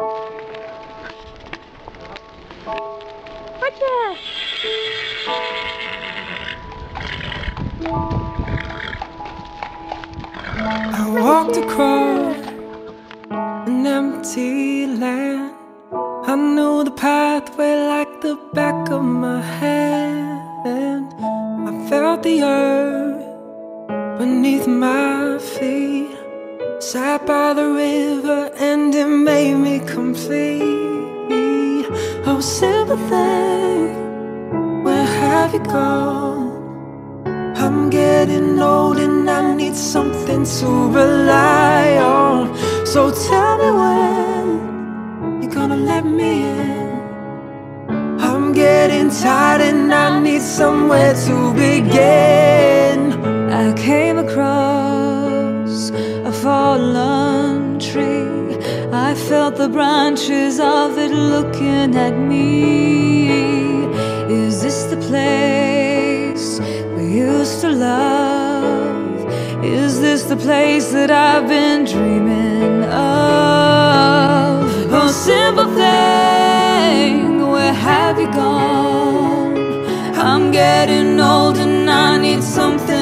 I walked across an empty land. I knew the pathway like the back of my hand. I felt the earth beneath my feet. Sat by the river and it made complete. Oh, sympathy, where have you gone? I'm getting old and I need something to rely on. So tell me when you're gonna let me in. I'm getting tired and I need somewhere to begin. I came across a fallen. I felt the branches of it looking at me. Is this the place we used to love? Is this the place that I've been dreaming of? Oh, simple thing, where have you gone? I'm getting old and I need something